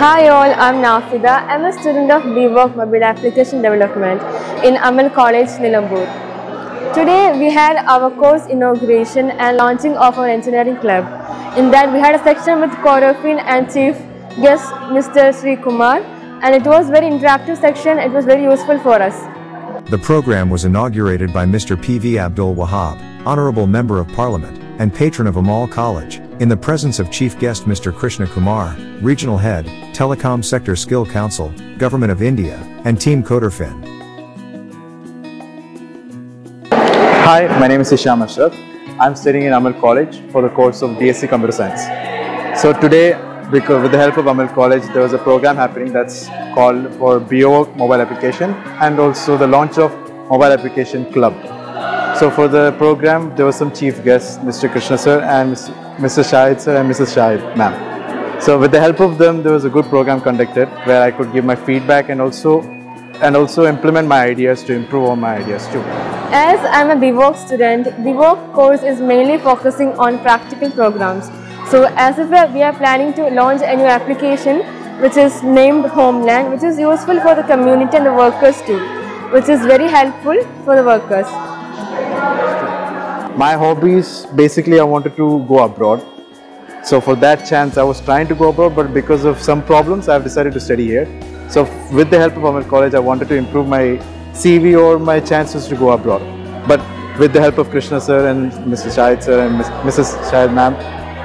Hi all, I'm Nafida. I'm a student of B.VOC Mobile Application Development in Amal College, Nilambur. Today we had our course inauguration and launching of our engineering club. In that we had a section with Koderfin and chief guest Mr. Sri Kumar and it was very interactive section. It was very useful for us. The program was inaugurated by Mr. P.V. Abdul Wahab, Honorable Member of Parliament, and patron of Amal College, in the presence of Chief Guest Mr. Krishna Kumar, Regional Head, Telecom Sector Skill Council, Government of India, and Team Koderfin. Hi, my name is Isham Ashraf. I'm studying in Amal College for the course of BSc Computer Science. So today, because with the help of Amal College, there was a program happening that's called for BO mobile application and also the launch of mobile application club. So for the program, there were some chief guests, Mr. Krishna sir and Mr. Shahid sir and Mrs. Shahid ma'am. So with the help of them, there was a good program conducted where I could give my feedback and also and also implement my ideas to improve on my ideas too. As I'm a B.VOC student, B.VOC course is mainly focusing on practical programs. So as if we are planning to launch a new application which is named Homeland, which is useful for the community and the workers too, which is very helpful for the workers. My hobbies, basically I wanted to go abroad. So for that chance, I was trying to go abroad, but because of some problems, I've decided to study here. So with the help of Amal College, I wanted to improve my CV or my chances to go abroad. But with the help of Krishna sir and Mr. Shahid sir and Mrs. Shahid ma'am,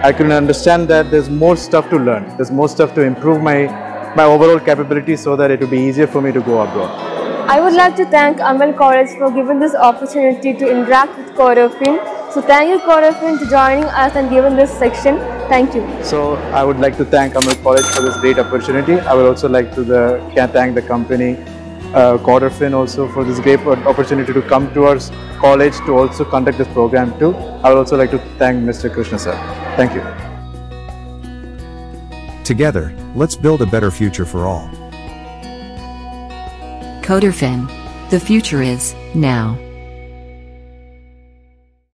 I could understand that there's more stuff to learn. There's more stuff to improve my, my overall capability so that it would be easier for me to go abroad. I would like to thank Amal College for giving this opportunity to interact with Koderfin. So thank you Koderfin for joining us and giving this section. Thank you. So I would like to thank Amal College for this great opportunity. I would also like to the, can thank the company uh, Koderfin also for this great opportunity to come to our college to also conduct this program too. I would also like to thank Mr. Krishna sir. Thank you. Together, let's build a better future for all. Koderfin. The future is now.